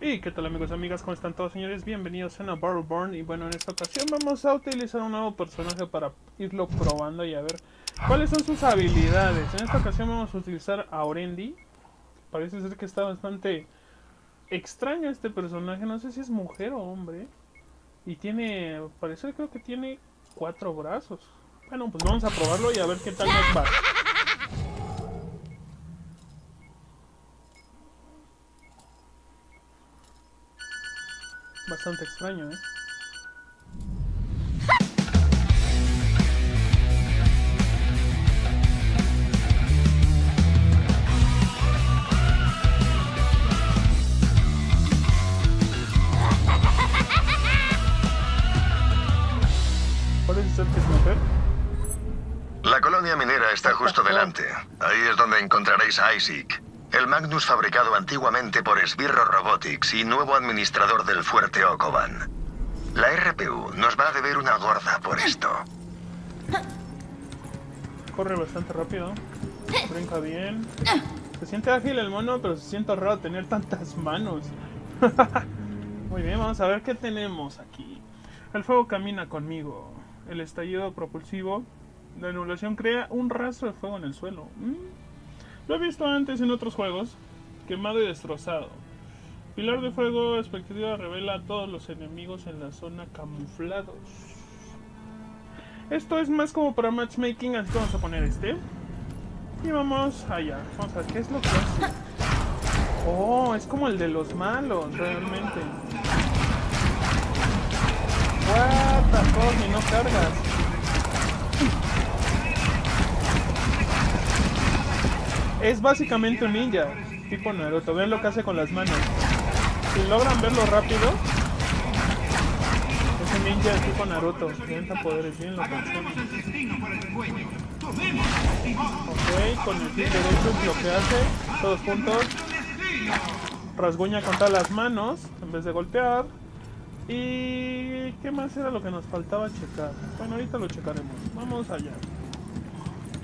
Y qué tal amigos y amigas, ¿cómo están todos señores? Bienvenidos a Battleborn y bueno, en esta ocasión vamos a utilizar un nuevo personaje para irlo probando y a ver cuáles son sus habilidades. En esta ocasión vamos a utilizar a Orendi. Parece ser que está bastante extraño este personaje, no sé si es mujer o hombre. Y tiene, parece creo que tiene cuatro brazos. Bueno, pues vamos a probarlo y a ver qué tal nos va. Bastante extraño, ¿eh? La colonia minera está justo delante. Ahí es donde encontraréis a Isaac, el Magnus fabricado antiguamente por Sbirro Robotics y nuevo administrador del fuerte Okoban. La RPU nos va a deber una gorda por esto. Corre bastante rápido. Brinca bien. Se siente ágil el mono, pero se siente raro tener tantas manos. Muy bien, vamos a ver qué tenemos aquí. El fuego camina conmigo. El estallido propulsivo. La anulación crea un rastro de fuego en el suelo. Mm. Lo he visto antes en otros juegos. Quemado y destrozado. Pilar de fuego expectativa revela a todos los enemigos en la zona camuflados. Esto es más como para matchmaking, así que vamos a poner este. Y vamos allá. Vamos a ver qué es lo que hace. Oh, es como el de los malos, realmente. What the fuck, y no cargas. Es básicamente un ninja, tipo Naruto. Ven lo que hace con las manos. Si logran verlo rápido, es un ninja tipo Naruto. Levanta poderes bien lo. Ok, con el clic derecho es lo que hace. Todos juntos. Rasguña con todas las manos en vez de golpear. ¿Y qué más era lo que nos faltaba checar? Bueno, ahorita lo checaremos. Vamos allá.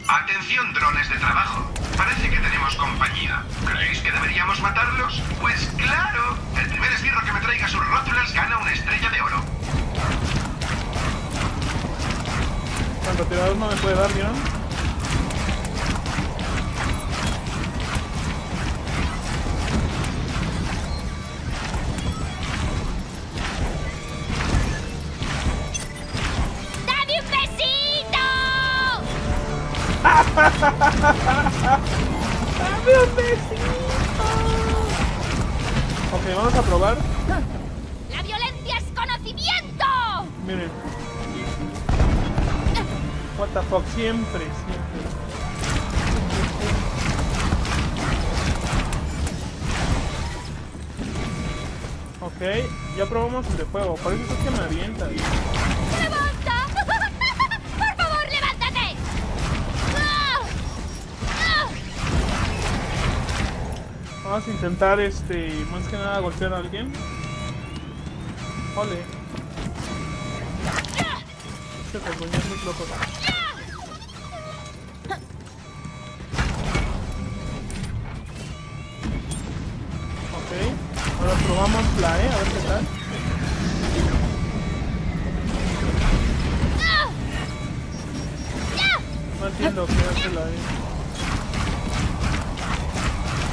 Atención drones de trabajo. Parece que tenemos compañía. ¿Creéis que deberíamos matarlos? Pues claro. El primer esbirro que me traiga sus rótulas gana una estrella de oro. Francotirador no me puede dar, ¿vieron? ¡Dame un besito! Ok, vamos a probar. ¡La violencia es conocimiento! Miren. What the fuck, siempre, siempre. Ok, ya probamos el de fuego. Parece ser que me avienta. Vamos a intentar, este, más que nada golpear a alguien. Ole. Rasguño es muy loco. Ok, ahora probamos la E, a ver qué tal. No entiendo qué hace la E.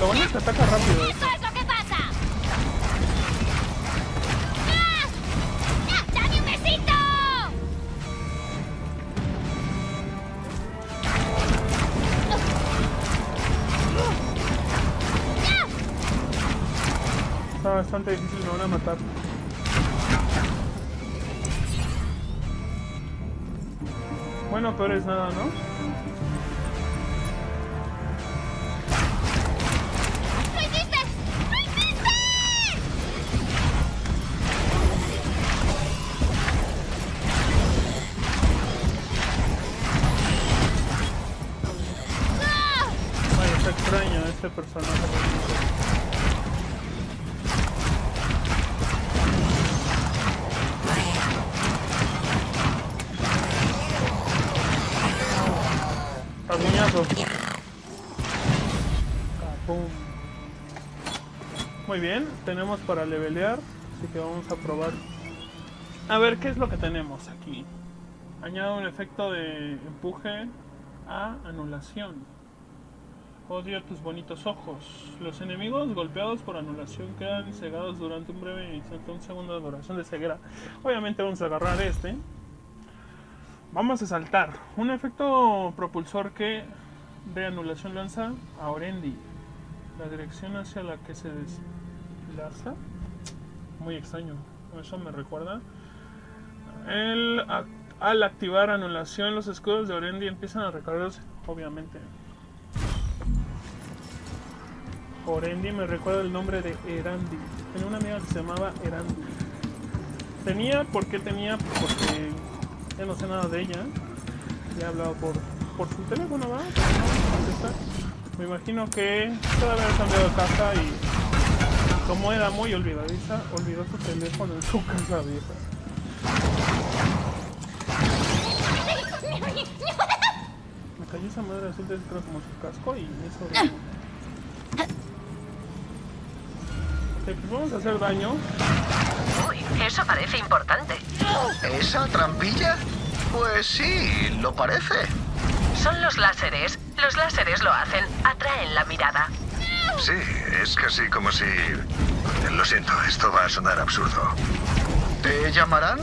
Lo bueno es que ataca rápido. ¡Eso es lo que pasa! ¡Ah! ¡Ah! ¡Dame un besito! Está bastante difícil, me van a matar. Bueno, peor es nada, ¿no? ese personaje. Aguñazo. Muy bien, tenemos para levelear, así que vamos a probar. A ver qué es lo que tenemos aquí. Añado un efecto de empuje a anulación. Odio tus bonitos ojos. Los enemigos golpeados por anulación quedan cegados durante un breve instante, un segundo de duración de ceguera. Obviamente vamos a agarrar este. Vamos a saltar. Un efecto propulsor que de anulación lanza a Orendi. La dirección hacia la que se desplaza. Muy extraño. Eso me recuerda. Al activar anulación, los escudos de Orendi empiezan a recargarse, obviamente. Orendi me recuerda el nombre de Erandi. Tenía una amiga que se llamaba Erandi. Tenía, ¿por qué tenía? Porque ya no sé nada de ella. Le he hablado por, por su teléfono, contesta. Me imagino que debe haber cambiado de casa y como era muy olvidadiza, olvidó su teléfono en su casa vieja. Me cayó esa madre azul de creo como su casco y eso... Pues vamos a hacer daño. Uy, eso parece importante. ¿Esa trampilla? Pues sí, lo parece. Son los láseres. Los láseres lo hacen. Atraen la mirada. Sí, es casi como si... Lo siento, esto va a sonar absurdo. ¿Te llamarán?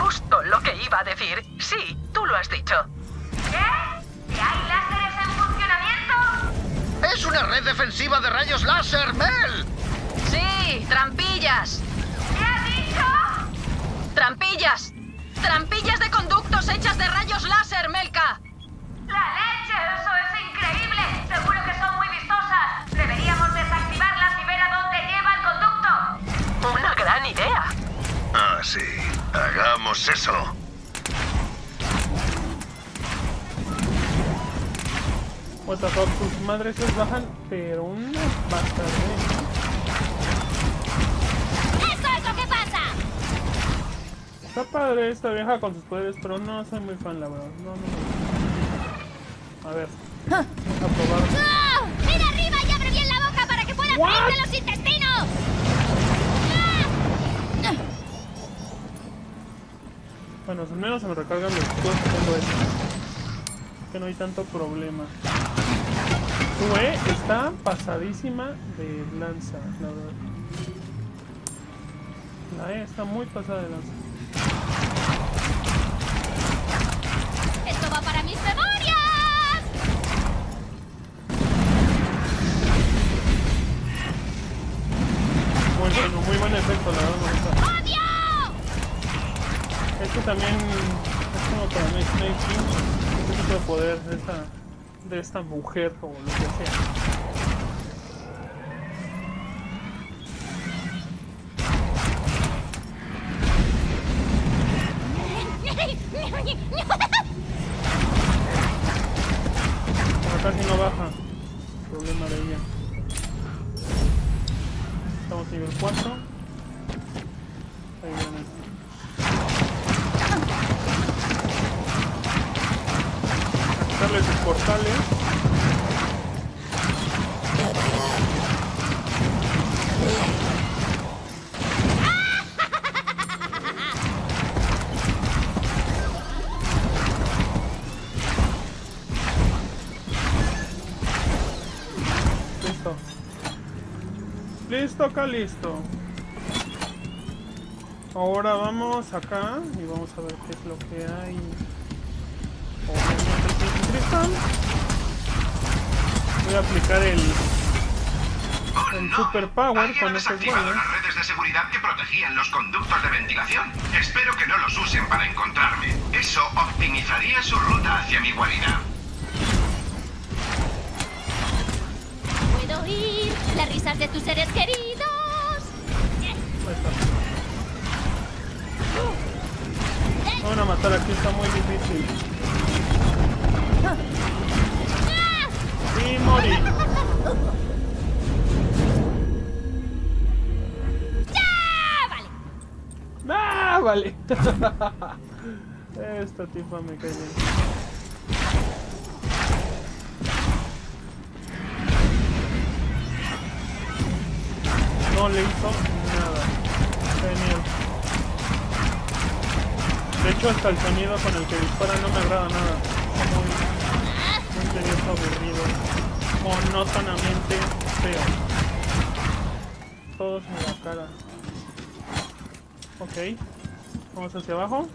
Justo lo que iba a decir. Sí, tú lo has dicho. ¿Qué? ¿Que hay láseres en funcionamiento? ¡Es una red defensiva de rayos láser, Mel! Sí, trampillas. ¿Qué has dicho? Trampillas. Trampillas de conductos hechas de rayos láser, Melka. ¡La leche! ¡Eso es increíble! Seguro que son muy vistosas. Deberíamos desactivarlas y ver a dónde lleva el conducto. Una gran idea. Ah, sí. Hagamos eso. What the fuck, sus madres se bajan, pero unas bastardes. ¡Eso es lo que pasa! Está padre esta vieja con sus poderes, pero no soy muy fan, la verdad. No, no. A ver, vamos a probar. ¡Oh! ¡Mira arriba y abre bien la boca para que pueda abrirte los intestinos! ¡Ah! Bueno, al menos se me recargan los esto. Que no hay tanto problema. E está pasadísima de lanza, la verdad. La E está muy pasada de lanza. ¡Esto va para mis memorias! Muy bueno, muy buen efecto, la verdad. ¡Odio! Este también es como para King, este tipo de poder de esta, de esta mujer o lo que sea. Acá listo. Ahora vamos acá y vamos a ver qué es lo que hay. Voy a aplicar el, ¡Oh, el no! Super Power con desactivado bolas. las redes de seguridad que protegían los conductos de ventilación. Espero que no los usen para encontrarme. Eso optimizaría su ruta hacia mi guarida. Puedo oír las risas de tus seres queridos. Van a matar aquí, está muy difícil. Y morí. ¡Ah, vale! Esta tipa me cae. No le De hecho, hasta el sonido con el que dispara no me agrada nada. Muy, muy tedioso, aburrido. Monótonamente feo. Todos en la cara. Ok. Vamos hacia abajo.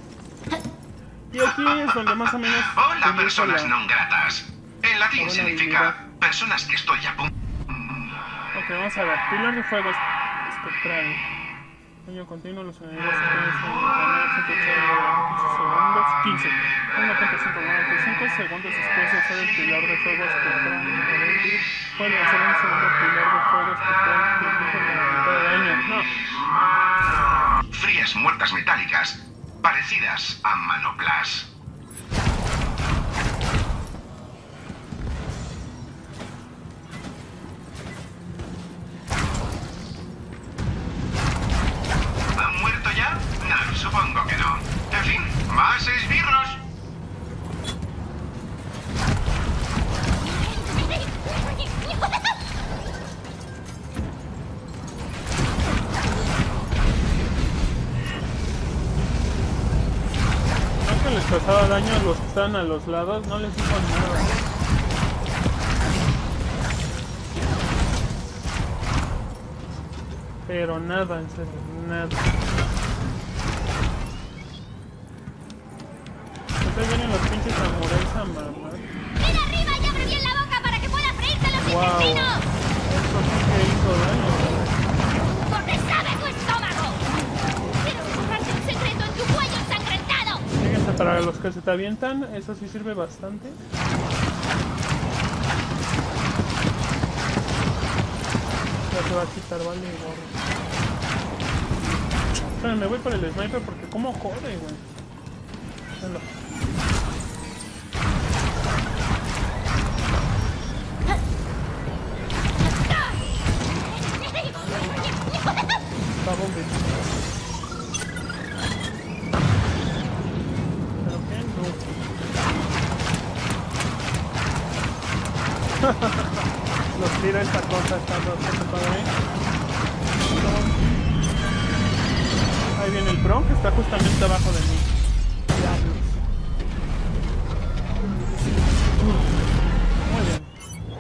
Y aquí es donde más o menos... Hola, personas non gratas. En latín significa personas que estoy a punto. Ok, vamos a ver. Pilar de fuego es- espectral. Daño continuo, los enemigos se pueden mantener 180 segundos. 15. 1.595 segundos después de usar el pilar de fuego espectral. Pueden hacer un segundo pilar de fuego espectral inflige la mitad de daño. No. Frías muertas metálicas parecidas a manoplas. Daño a los que estaban a los lados, no les hizo nada. Pero nada, en serio, nada. Ustedes vienen los pinches samuráis a mamar. ¡Ven arriba y abre bien la boca para que pueda freírte los Wow. intestinos! Para los que se te avientan, eso sí sirve bastante. Ya se va a quitar, vale, gorro. Me voy por el sniper porque cómo jode, güey. Los tira esta cosa, está bastante padre. Ahí viene el pro que está justamente abajo de mí. Muy bien.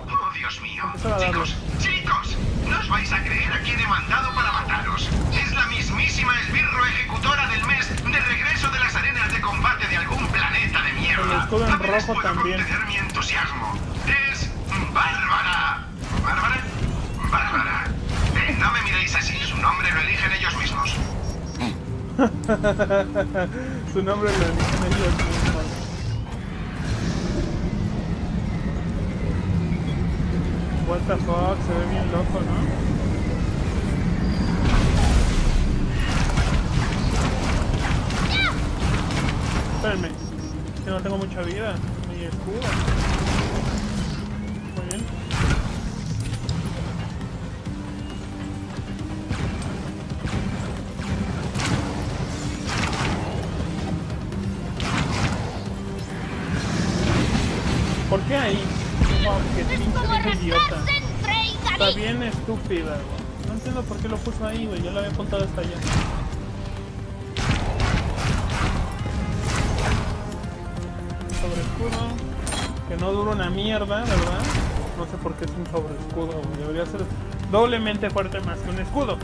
Oh, Dios mío. Chicos, chicos, no os vais a creer a quién he mandado para mataros. Es la mismísima esbirro ejecutora del mes de regreso de las arenas de combate de algún planeta de mierda. El escudo en Apenas rojo puedo también. contener mi entusiasmo. Bárbara. ¿Bárbara? Bárbara. Eh, no me miréis así, su nombre lo eligen ellos mismos. Su nombre lo eligen ellos mismos. What the se ve bien loco, ¿no? Espérenme, que no tengo mucha vida, ni escudo. Está bien estúpida, güey. No entiendo por qué lo puso ahí, güey. Yo lo había apuntado hasta allá. Sobre escudo. Que no dura una mierda, ¿verdad? No sé por qué es un sobre escudo. Debería ser doblemente fuerte más que un escudo.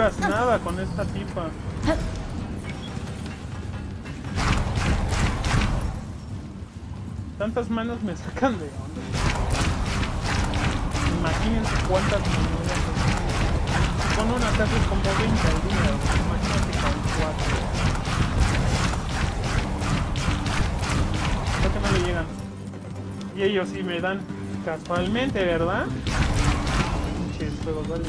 Nada con esta tipa. Tantas manos me sacan de onda. Imagínense cuántas manuras. Con una te como 20 al día, imagínate con 4. Creo que no le llegan. Y ellos sí me dan casualmente, ¿verdad? Pinches juegos, vale.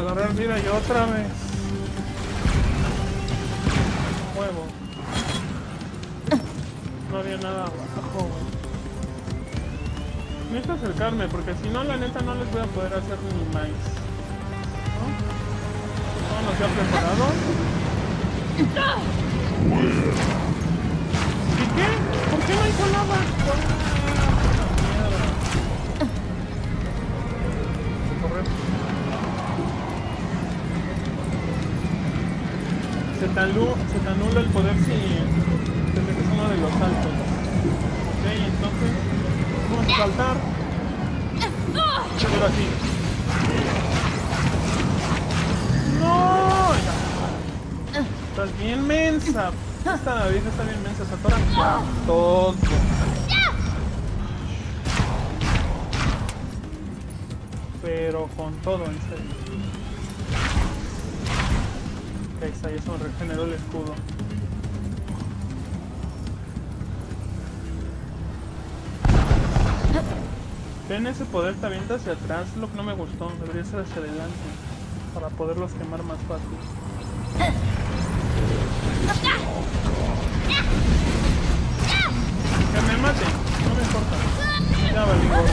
Agarrar vida y otra vez. Huevo. No había nada abajo. Necesito acercarme porque si no, la neta no les voy a poder hacer ni más. ¿No? ¿No nos ha preparado? ¿Y qué? ¿Por qué no hizo nada? Se te, alu- se anula el poder si te metes uno de los saltos. Ok, entonces vamos a saltar. Pero así. ¡No! Estás bien mensa. Esta vieja está bien mensa, se atora con todo. Pero con todo, en serio. Ok, ahí me regeneró el escudo. Ven ese poder te avienta hacia atrás, lo que no me gustó, debería ser hacia adelante, para poderlos quemar más fácil. Que me mate, no me importa. Ya gorro.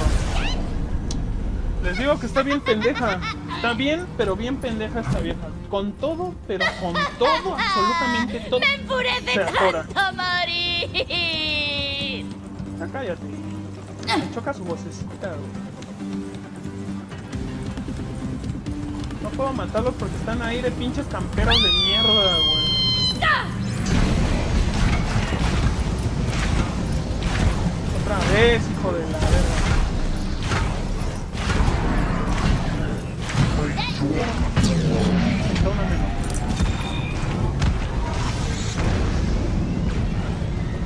Les digo que está bien pendeja. Está bien, pero bien pendeja esta vieja. Con todo, pero con todo, absolutamente todo. ¡Me enfurece Se tanto morir! Ya cállate. Me choca su vocecita, güey. No puedo matarlos porque están ahí de pinches camperos de mierda, güey. Otra vez, hijo de la verga.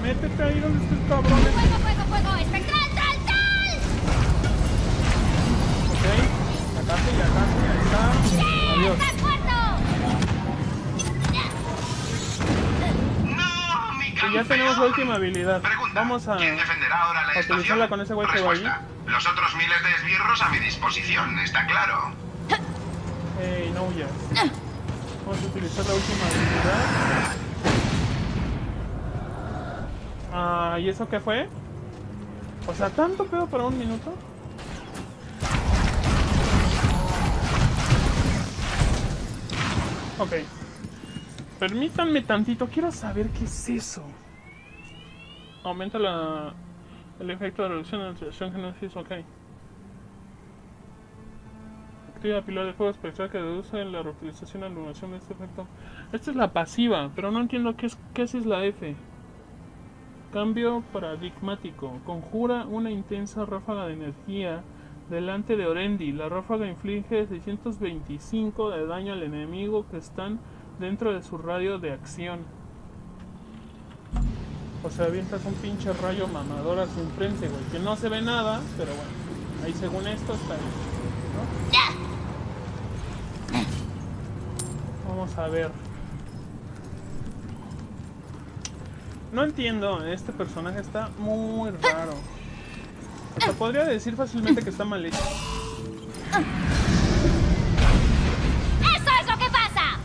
Métete ahí donde estés cabrón. ¡Fuego, fuego, fuego! ¡Espectral, tal, tal! Ok, acá sí, acá sí, ahí está. Adiós. ¡Estás muerto! ¡No, mi Y ya campeón! tenemos la última habilidad. Pregunta, Vamos a... ¿Quién defenderá ahora la a estación? utilizarla con ese güey que va ahí. Los otros miles de esbirros a mi disposición, está claro. Ey, no huyas. Vamos a utilizar la última habilidad. Ah, ¿y eso qué fue? O sea, ¿tanto pedo para un minuto? Ok. Permítanme tantito, quiero saber qué es eso. Aumenta la, el efecto de reducción de la alteración genesis, ok. Activa pilar de fuego espectral que reduce la reutilización y anulación de este efecto. Esta es la pasiva, pero no entiendo qué es, qué es la F. Cambio paradigmático. Conjura una intensa ráfaga de energía delante de Orendi. La ráfaga inflige 625 de daño al enemigo que están dentro de su radio de acción. O sea, avientas un pinche rayo mamador a su enfrente, güey. Que no se ve nada, pero bueno. Ahí según esto está bien. ¿No? Vamos a ver. No entiendo, este personaje está muy raro. Hasta podría decir fácilmente que está mal hecho. ¡Eso es lo que pasa!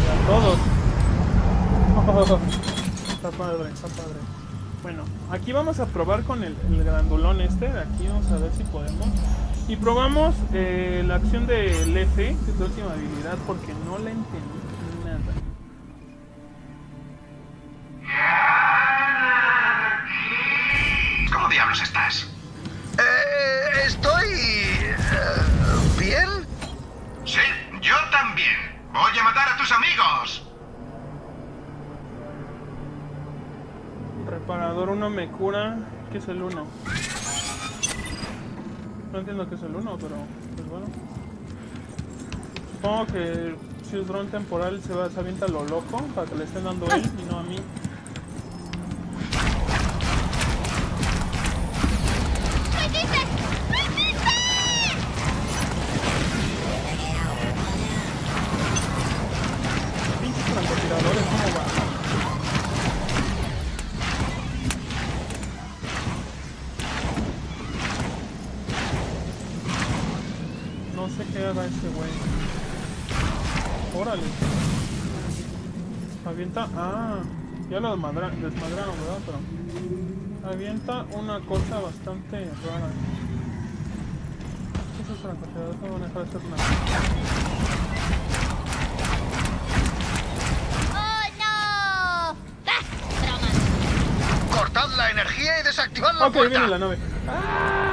Y a todos. está padre, está padre. Bueno, aquí vamos a probar con el, el grandulón este. de Aquí vamos a ver si podemos. Y probamos eh, la acción del F, que es la última habilidad, porque no la entendí nada. ¿Cómo diablos estás? Eh, estoy... eh, ¿Bien? Sí, yo también. Voy a matar a tus amigos. Tirador 1 me cura. ¿Qué es el 1? No entiendo qué es el 1, pero pues bueno. Supongo que si es dron temporal se, va, se avienta lo loco para que le estén dando él y no a mí. No sé qué haga ese güey. Órale. Avienta. Ah, ya lo desmadra- desmadraron, ¿verdad? Pero. Avienta una cosa bastante rara. Esos francotiradores no van a dejar de hacer nada. ¡Oh, no! ¡Ah! Cortad la energía y desactivad la Ok, viene puerta. la nave. ¡Ah!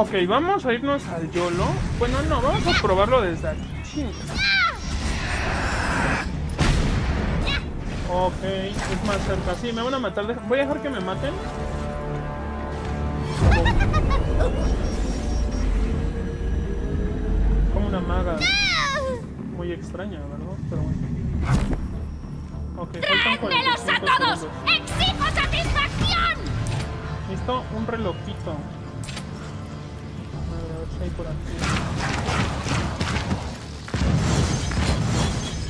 Ok, vamos a irnos al YOLO. Bueno, no, vamos a probarlo desde aquí. Ok, es más cerca. Sí, me van a matar. Voy a dejar que me maten. Como una maga. Muy extraña, ¿verdad? Pero bueno. Ok, faltan ¡Tráemelos a 45 todos! ¡Exijo satisfacción! Listo, un relojito. Si hay por aquí.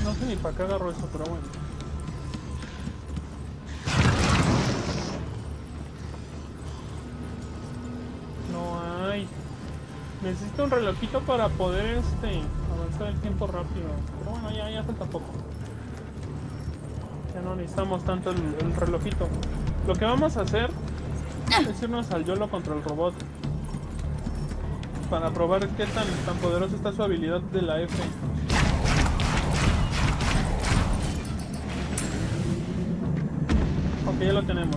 No sé ni para qué agarro eso, pero bueno. No hay. Necesito un relojito para poder este avanzar el tiempo rápido. Pero bueno, ya, ya falta poco. Ya no necesitamos tanto el, el relojito. Lo que vamos a hacer es irnos al YOLO contra el robot. Para probar qué tan, tan poderosa está su habilidad de la F. Ok, ya lo tenemos.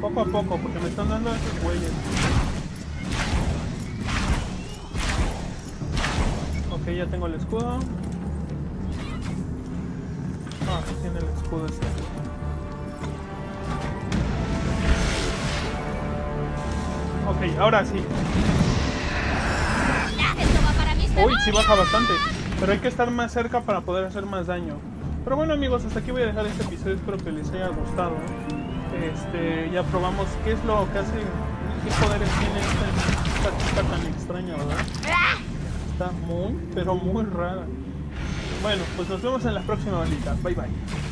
Poco a poco, porque me están dando esos güeyes. Ok, ya tengo el escudo. Ah, tiene el escudo este. Ok, ahora sí. Uy, sí baja bastante. Pero hay que estar más cerca para poder hacer más daño. Pero bueno amigos, hasta aquí voy a dejar este episodio. Espero que les haya gustado. Este, ya probamos qué es lo que hace, qué poderes tiene esta, esta chica tan extraña, ¿verdad? Está muy, pero muy rara. Bueno, pues nos vemos en la próxima bandita. Bye bye.